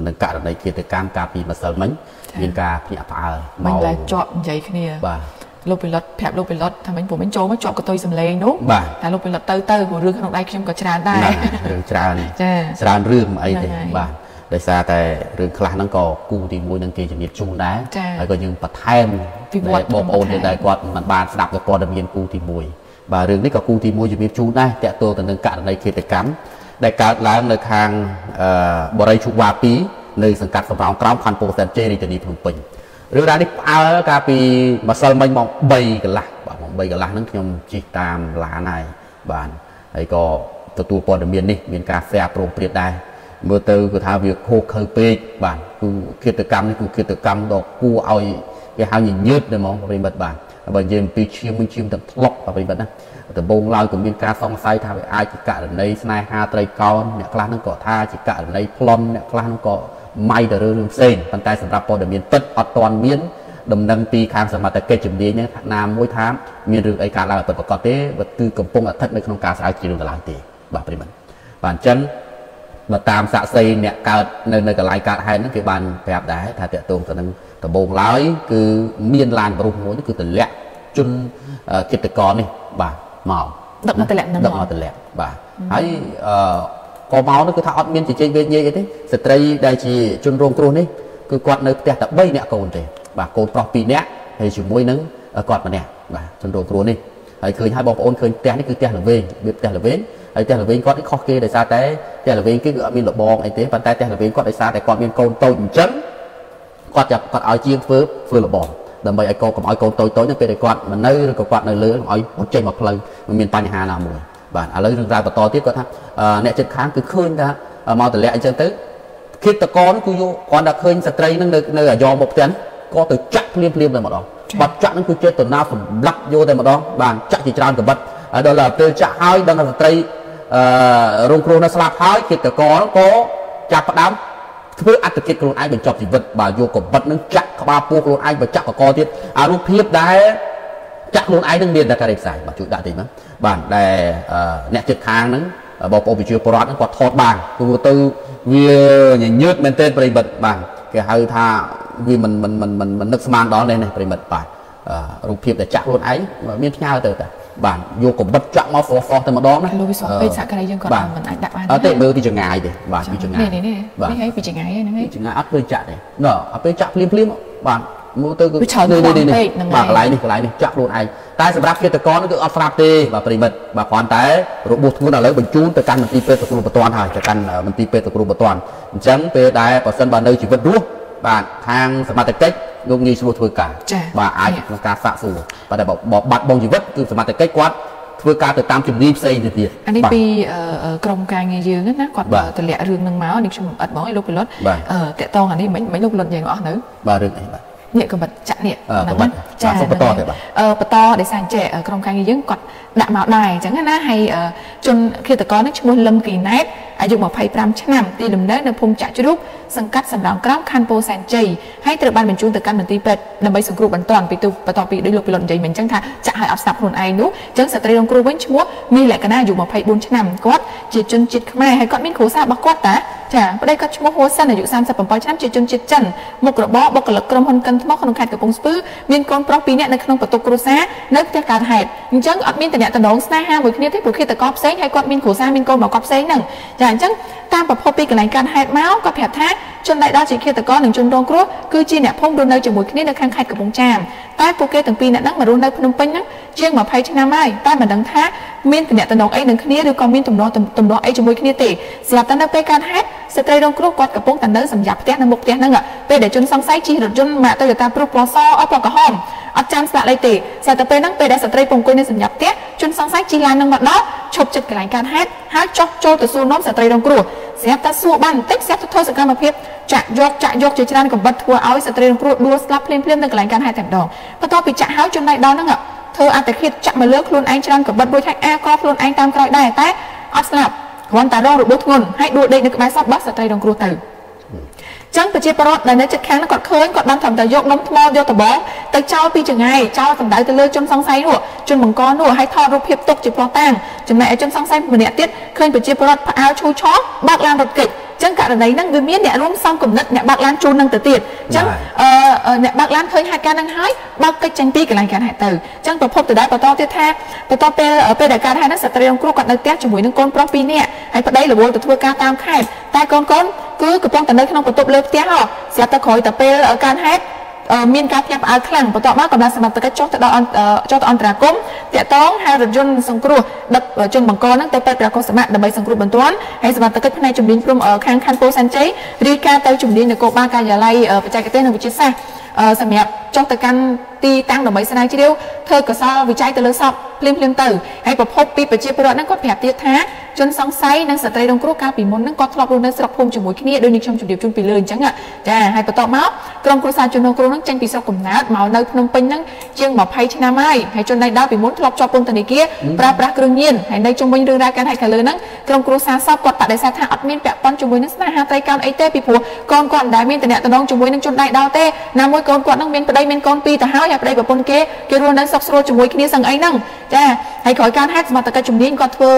នឹងករណីគិតកម្មកាលពីម្សិលមិញមានការភ្ញាក់ផ្អើលមកមិនដែលជាប់និយាយគ្នាបាទលោកពីលុតប្រាប់លោកពីលុតថាមិញព្រោះមិញចូលមកជាប់កតុយសំឡេងនោះតែលោកពីលុតទៅទៅព្រោះរឿងក្នុងដៃខ្ញុំក៏ច្រើនដែររឿងច្រើនចាច្រើនរឿងអីទេបាទដោយសារតែរឿងខ្លះហ្នឹងក៏គូទី1នឹងគេជំរាបជូនដែរហើយក៏យើងបន្ថែមបងប្អូនដែលគាត់មិនបានស្ដាប់ទៅព័ត៌មានគូទី1បាទរឿងនេះក៏គូទី1ជំរាបជូនដែរតកតទៅនឹងករណីឃាតកម្ម ដែលកើតឡើងនៅខាងបរិយជូវ៉ា2នៅសង្កាត់សំរោងក្រោមខណ្ឌពោធិ៍សែនជ័យរាជធានីភ្នំពេញរឿងរ៉ាវនេះផ្អើលកាលពីម្សិលមិញម៉ោង3កន្លះបាទម៉ោង3កន្លះហ្នឹងខ្ញុំជិះតាមឡានហើយបាទហើយក៏ទទួលព័ត៌មាននេះមានការ share ប្រងព្រាតដែរមើលទៅគឺថាវាខូខើពេកបាទគឺគិតកម្មនេះគឺគិតកម្មដ៏គួរឲ្យគេហៅញញើតតែហ្មងប្រិមិត្តបាទ បើនិយាយអំពីឈាមវិញឈាមទាំងធ្លុកប្រិមិត្តណាដំបូងឡើយក៏មានការសង្ស័យថាវាអាចជាករណីស្នេហាត្រីកោណអ្នកខ្លះហ្នឹងក៏ថាជាករណីប្លន់អ្នកខ្លះហ្នឹងក៏ម៉ៃទៅរឿងផ្សេងប៉ុន្តែសម្រាប់ព័ត៌មានពិតអត់ទាន់មានដំណឹងពីខាងសមត្ថកិច្ចជំនាញហ្នឹងណាមួយថាមានរឿងអីកើតឡើងពិតប្រាកដទេបើគឺកំពុងអធិដ្ឋនៅក្នុងការស្រាវជ្រាវដល់ទេបាទប្រិមត្តបាទអញ្ចឹងបើតាមសាក់សីអ្នកកើតនៅនៅកន្លែងកើតហេតុហ្នឹងគេបានប្រាប់ដែរថាតកតងទៅនឹង ដំបងឡើយគឺមានឡានប្រុសមួយគឺតម្លាក់ជនគិតករនេះបាទមកដឹកមកតម្លាក់នឹងដឹកមកតម្លាក់បាទហើយអឺក៏មកនោះគឺថាអត់មានជជែកវេញញែកអីទេស្ត្រីដែលជាជនរងគ្រោះនេះគឺគាត់នៅផ្ទះតែ3នាក់កូនទេបាទកូនប្រុស2នាក់ហើយជាមួយនឹងគាត់ម្នាក់បាទជនរងគ្រោះនេះហើយឃើញហើយបងប្អូនឃើញផ្ទះនេះគឺផ្ទះល្វែងវាផ្ទះល្វែងហើយផ្ទះល្វែងគាត់នេះខុសគេដោយសារតែផ្ទះល្វែងគេគឺអត់មានលបងអីទេប៉ុន្តែផ្ទះល្វែងគាត់ដោយសារតែគាត់មានកូនតូចអញ្ចឹង គាត់ចាប់គាត់ឲ្យជាងធ្វើធ្វើលបងដើម្បីឲ្យកូនកុំឲ្យកូនតូចតូចហ្នឹងពេលដែលគាត់មិននៅឬក៏គាត់នៅលើកុំឲ្យចេញមកផ្លូវមិនមានបញ្ហាណាមួយបាទឥឡូវរឿងរ៉ាវបន្តទៀតគាត់ថាអ្នកចិត្តខាងគឺឃើញថាមកតម្លាក់អញ្ចឹងទៅគិតតកនគឺយកគាត់តែឃើញស្ត្រីហ្នឹងនៅនៅអាយ៉ងមកផ្ទះក៏ទៅចាក់ភ្លាមភ្លាមតែម្ដងបាត់ចាក់ហ្នឹងគឺចេតនាសម្លាប់យកតែម្ដងបាទចាក់ជាច្រើនកបិតហើយដល់ពេលចាក់ហើយដឹងថាស្ត្រីអឺរងគ្រោះនៅស្លាប់ហើយគិតតកនក៏ចាប់ផ្ដើម ធ្វើអត្តកិច្ចខ្លួនឯងបញ្ចប់ជីវិតបាទយកកបិតនឹងចាក់ក្បាលពោះខ្លួនឯងបញ្ចាក់កកទៀតអារូបភាពដែលចាក់ខ្លួនឯងនឹងមានតែការេផ្សាយបាទជួយដាក់តិចមកបាទដែលអ្នកចិត្តខាងហ្នឹងបងប្អូនវិជាពរដ្ឋហ្នឹងគាត់ថតបានគឺទៅវាញញើតមែនទែនប្រិមិត្តបាទគេហៅថាវាមិនមិនមិនមិននឹកស្មានដល់នេះប្រិមិត្តបាទរូបភាពដែលចាក់ខ្លួនឯងមានផ្ញើទៅតា បាទយកកបិតចាក់មកហ្វហ្វទៅម្ដងណាលោកវិសុខពេកសក្តិយើងគាត់មិនអាចដាក់បានអត់ទេមើលពីចងាយទេបាទពីចងាយនេះនេះនេះហើយពីចងាយហ្នឹងហើយចងាយអត់ឃើញចាក់ទេណ៎អត់ពេលចាក់ភ្លាមភ្លាមបាទមើលទៅគឺនេះនេះនេះបាទកន្លែងនេះកន្លែងនេះចាក់ខ្លួនឯងតែសម្រាប់គិតករគឺអត់ស្រាប់ទេបាទប្រិមិត្តបាទគ្រាន់តែរបួសធ្ងន់ឥឡូវបញ្ជូនទៅកាន់មន្ទីរពេទ្យសង្គ្រោះបន្ទាន់ហើយទៅកាន់មន្ទីរពេទ្យសង្គ្រោះបន្ទាន់អញ្ចឹងពេលដែលបើសិនបើនៅជីវិតរស់បាទខាងសមត្ថកិច្ច លោកងាយស្រួលធ្វើការបាទអាចក្នុងការសាកសួរបាទតែបើបាត់បង់ជីវិតគឺសមត្ថកិច្ចគាត់ធ្វើការទៅតាមជំនាញផ្សេងទៅទៀតអានេះពីក្រមការងារយើងណាគាត់តម្លាក់រឿងនឹងមកនេះខ្ញុំអត់បងឲ្យលោកពិលុតអឺតកតងអានេះមិនមិនលោកពិលុតនិយាយអស់នៅបាទរឿងអីបាទ នេះក៏បាត់ចាក់នេះហ្នឹងចាសុំបន្តទេបាទអឺបន្តដោយសារអញ្ចេះក្រុមការងារយើងគាត់ដាក់មកដែរអញ្ចឹងណាហើយជនឃាតករនេះឈ្មោះលឹមគីណែតអាយុ25ឆ្នាំទីលំនៅនៅភូមិចាក់ជ្រូកសង្កាត់សំរោងក្រោមខណ្ឌពោធិ៍សែនជ័យហើយត្រូវបានបញ្ជូនទៅកាន់មន្ទីរពេទ្យដើម្បីសង្គ្រោះបន្ទាន់ពីទូបន្ទាប់ពីដោយលោកពីលុតនិយាយមិញអញ្ចឹងថាចាក់ឲ្យអត់ស្ដាប់ខ្លួនឯងនោះអញ្ចឹងស្ត្រីរងគ្រោះវិញឈ្មោះមីលក្ខណៈអាយុ24ឆ្នាំគាត់ជាជនជាតិខ្មែរហើយគាត់មានគ្រួសាររបស់គាត់តា ចាប្តីគាត់ឈ្មោះហួសិនអាយុ37ឆ្នាំជាជនជាតិចិនមុខរបរបុគ្គលិកក្រុមហ៊ុនកិនថ្មក្នុងខេត្តកំពង់ស្ពឺមានកូនប្រុស2នាក់នៅក្នុងបន្ទុកគ្រួសារនៅផ្ទះកើតហេតុអញ្ចឹងអត់មានតំណែងស្នេហាមួយគ្នាទេព្រោះគេតកផ្សេងហើយគាត់មានគ្រួសារមានកូនរបស់គាត់ផ្សេងហ្នឹងចាអញ្ចឹងតាមប្រភពពីកន្លែងកើតហេតុមកគាត់ប្រាប់ថាជនដែលដល់ជាឃាតករនិងជនរងគ្រោះគឺជាអ្នកភូមិរស់នៅជាមួយគ្នានៅខាងខេត្តកំពង់ចាមតែពួកគេទាំងពីរអ្នកហ្នឹងមករស់នៅភ្នំពេញហ្នឹងជាង20ឆ្នាំហើយតែមិនដឹងថាមានតំណែងអីនឹងគ្នាឬក៏មានទំនាស់ទំនាស់អីជាមួយគ្នាទេស្រាប់តែនៅពេលកើតហេតុ ស្ត្រីរងគ្រោះគាត់កំពុងតែនៅសម្រាប់ផ្ទះនៅមុខផ្ទះហ្នឹងពេលដែលជនសង្ស័យជិះរថយន្តម៉ាក Toyota ព្រុសពណ៌សអត់ពណ៌ក្រហមអត់ចាំស្លាកលេខទេស្រាប់តែពេលហ្នឹងពេលដែលស្ត្រីពងអង្គុយនៅសម្រាប់ផ្ទះជនសង្ស័យជិះឡាននឹងមកដល់ឈប់ចិត្តកន្លែងកើតហេតុហើយចុះចូលទៅសួរនាំស្ត្រីរងគ្រោះស្រាប់តែសួរបានបន្តិចស្រាប់ទៅធ្វើសកម្មភាពចាក់យកចាក់យកជាច្រើនកំបិតធ្វើឲ្យស្ត្រីរងគ្រោះដួលស្លាប់ភ្លាមភ្លាមនៅកន្លែងកើតហេតុតែម្ដងបន្ទាប់ពីចាក់ហើយចំណៃដល់ហ្នឹងធ្វើអត្តឃាតចាក់មកលើខ្លួនឯងច្រើនកំបិតមួយថាអាក៏ខ្លួនឯងតាមក្រោយដែរតែអត់ស្លាប់ គ្រាន់តែរងរបួសធ្ងន់ហើយដួលដេកនៅក្បែរសពរបស់ស្ត្រីរងគ្រោះទៅចឹងប្រជាពលរដ្ឋដែលនៅជិតខាងគាត់ឃើញគាត់បានត្រឹមតែយកនំថ្មយកតបងទៅចោលពីចង្អែចោលកម្ដៅទៅលើជនសង្ស័យនោះជនបង្កនោះហើយថតរូបភាពទុកជាផ្លោះតាំងចំណែកឯជនសង្ស័យម្នាក់ទៀតឃើញប្រជាពលរដ្ឋផ្អើលឈូឆោបើកឡានរថកិច្ចអញ្ចឹងករណីហ្នឹងវាមានអ្នករួមសំគំនិតអ្នកបើកឡានជូននឹងទៅទៀតអញ្ចឹងអឺអ្នកបើកឡានឃើញហេតុការណ៍ហ្នឹងហើយបើកកិច្ចចេញពីកន្លែងកើតហេតុទៅអញ្ចឹងប្រភពទៅដែរបន្តទៀតថាបន្តពេលពេលដែលកើតហេតុហ្នឹងស្ត្រីរងគ្រោះគាត់នៅផ្ទះជាមួយនឹងកូនប្រុសពីរនាក់ហើយប្តីរវល់ទៅធ្វើការតាមខេត្តតែកូនកូនគឺកំពុងតែនៅក្នុងបន្ទប់លើផ្ទះហ៎ស្រាប់តែក្រោយតែពេលកើតហេតុ មានការផ្ញើផ្អើលខ្លាំងបន្ទាប់មកកម្លាំងសមត្ថកិច្ចចុះទៅដល់ចុះទៅអន្តរាគមតាក់ទងហៅរថយន្តសង្គ្រោះដឹកជនបង្កហ្នឹងទៅពេទ្យព្រះកុសមាដើម្បីសង្គ្រោះបន្ទាន់ហើយសមត្ថកិច្ចផ្នែកជំនាញព្រំខាងខណ្ឌពោធិ៍សែនជ័យរាយការណ៍ទៅជំនាញនគរបាលការិយាល័យបច្ចេកទេសនិងវិទ្យាសាស្ត្រសម្រាប់ ចុះទៅកាន់ទីតាំងដើម្បីស្រាវជ្រាវធ្វើកសលវិច័យទៅលើសពភ្លាមភ្លាមទៅហើយប្រភពពីប្រជាពលរដ្ឋហ្នឹងគាត់ប្រាប់ទៀតថាជនសង្ស័យនិងស្ត្រីរងគ្រោះកាលពីមុនហ្នឹងគាត់ធ្លាប់រស់នៅស្រុកភូមិជាមួយគ្នាដូចនេះខ្ញុំជម្រាបជូនពីលើអញ្ចឹងចាហើយបន្ទាប់មកក្រុមគ្រួសារជនរងគ្រោះហ្នឹងចេញពីស្រុកកំណើតមកនៅភ្នំពេញហ្នឹងជាង20ឆ្នាំហើយហើយជនដៃដល់ពីមុនធ្លាប់ជាប់ពន្ធនាគារប្រើប្រាស់គ្រឿងញៀនហើយនៅជុំវិញរឿងរ៉ាវកាន់ហើយខាងលើហ្នឹងក្រុមគ្រួសារសពគាត់បដិសេធថាអត់មានពាក់ព័ន្ធជាមួយនឹងស្នេហាត្រីកោណអីទេពីព្រោះកូនគាត់មិនដែលមានតំណែងជាមួយនឹងជនដៃដល់ទេណាមួយកូនគាត់ហ្នឹងមានប្តីមានកូនពីរទៅហើយហើយប្តីប្រពន្ធគេគេរស់នៅសុខស្រួលជាមួយគ្នាសឹងអីហ្នឹងចាហើយក្រោយការហេតុសមត្ថកិច្ចជំនាញគាត់ធ្វើ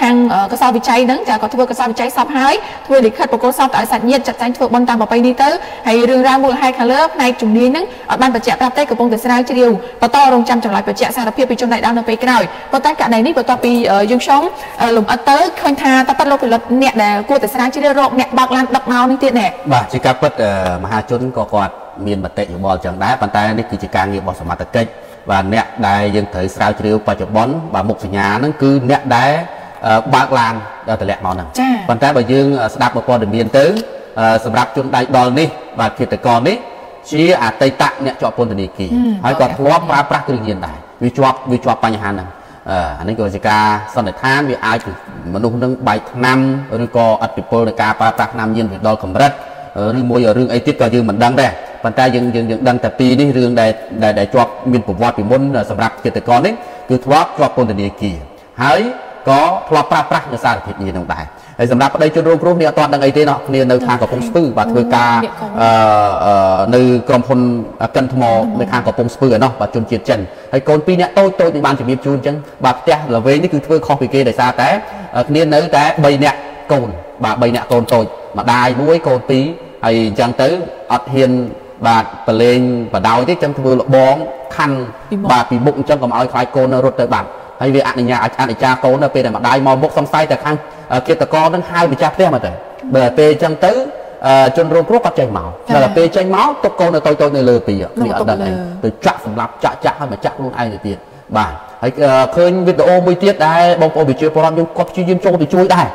ខាងកសលវិច័យហ្នឹងចាគាត់ធ្វើកសលវិច័យសពហើយធ្វើលិខិតបកគលសពទៅឲ្យសាច់ញាតិចាត់ចែងធ្វើបន់តាមប្រពៃនេះទៅហើយរឿងរ៉ាវមូលហេតុខាងលើផ្នែកជំនាញហ្នឹងអត់បានបញ្ជាក់ប្រាប់ទេកំពុងតែស្រាវជ្រាវបន្តរងចាំចម្លើយបញ្ជាក់សារភាពពីជនដៃដល់នៅពេលក្រោយប៉ុន្តែករណីនេះបន្ទាប់ពីយើងខ្ញុំលំអិតទៅឃើញថាតើប៉ាត់លោកផលិតអ្នកដែលគួរតែស្រាវជ្រាវរកអ្នកបើកឡានដឹកមកនេះទៀតណែបាទជាការពិតមហាជនក៏គាត់ មានមតិយោបល់ចឹងដែរប៉ុន្តែនេះគឺជាការងាររបស់សមត្ថកិច្ចបាទអ្នកដែលយើងត្រូវស្រាវជ្រាវបច្ចុប្បន្នបាទមុខសញ្ញាហ្នឹងគឺអ្នកដែលបើកឡានដល់តម្លាក់មកហ្នឹងប៉ុន្តែបើយើងស្ដាប់ព័ត៌មានទៅសម្រាប់ជនដៃដល់នេះបាទគិតកោនេះជាអតីតអ្នកជាប់ពន្ធនាគារហើយក៏ធ្លាប់ប្រើប្រាស់គ្រឿងញៀនដែរវាជាប់វាជាប់បញ្ហាហ្នឹងអានេះក៏ជាការសន្និដ្ឋានវាអាចមនុស្សនឹងបែកថ្នាំឬក៏អតិពលនៃការប្រើប្រាស់ថ្នាំញៀនវាដល់កម្រិតឬមួយរឿងអីទៀតក៏យើងមិនដឹងដែរ ប៉ុន្តែយើងយើងយើងដឹងតែពីនេះរឿងដែលដែលជាប់មានប្រវត្តិពីមុនសម្រាប់គិតកោនេះគឺធ្លាប់ជាប់ពន្ធនាគារហើយក៏ធ្លាប់ប្រើប្រាស់នៅសារធាតុញៀននោះដែរហើយសម្រាប់ប្តីជនរងគ្រោះនេះអត់ទាន់ដឹងអីទេណោះគ្នានៅខាងកំពង់ស្ពឺបាទធ្វើការអឺនៅក្រុមហ៊ុនកិនថ្មនៅខាងកំពង់ស្ពឺឯណោះបាទជនជាតិចិនហើយកូនពីរនាក់តូចតូចនេះបានជំរាបជូនអញ្ចឹងបាទផ្ទះល្វែងនេះគឺធ្វើខុសពីគេដោយសារតែគ្នានៅតែ3នាក់កូនបាទ3នាក់កូនតូចម្ដាយមួយកូនពីរហើយអញ្ចឹងទៅអត់ហ៊ាន បាទប្រឡែងបដោយទេចឹងធ្វើលបងខណ្ឌបាទពីមុខអញ្ចឹងកុំឲ្យខ្លាចកូនរត់ទៅបាត់ហើយវាអនុញ្ញាតអនុញ្ញាតកូនទៅពេលតែម្ដាយមកមុខសង្ស័យតែខាងគិតកោនឹងហៅម្ចាស់ផ្ទះមកទៅបើពេលអញ្ចឹងទៅជនរងគ្រោះគាត់ចេញមកដល់ពេលចេញមកទុកកូននៅតូចតូចនៅលើពីនេះអត់ដឹងអីទៅចាក់សម្លាប់ចាក់ចាក់ឲ្យមកចាក់ខ្លួនឯងទៅទៀតបាទហើយឃើញវីដេអូមួយទៀតដែលបងប្អូនវិជាពលរដ្ឋយើងគាត់ព្យាយាមចូលទៅជួយដែរ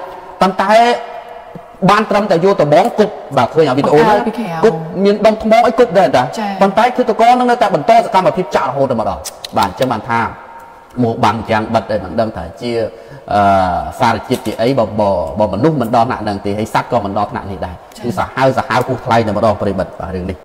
ប៉ុន្តែ បានត្រឹមតែយកដំបងគប់បាទឃើញអាវីដេអូហ្នឹងគប់មានដុំថ្មអីគប់ដែរតាប៉ុន្តែគឺតកនឹងនៅតែបន្តសកម្មភាពចាក់រហូតតែម្ដងបាទអញ្ចឹងបានថាមកបាំងយ៉ាងបិទតែមិនដឹងថាជាអឺសារជាតិជាអីបើបើមនុស្សមិនដល់ថ្នាក់ហ្នឹងទេហើយសត្វក៏មិនដល់ថ្នាក់នេះដែរគឺសាហាវសាហាវពុះថ្លៃតែម្ដងប្រិមិត្តបាទរឿងនេះ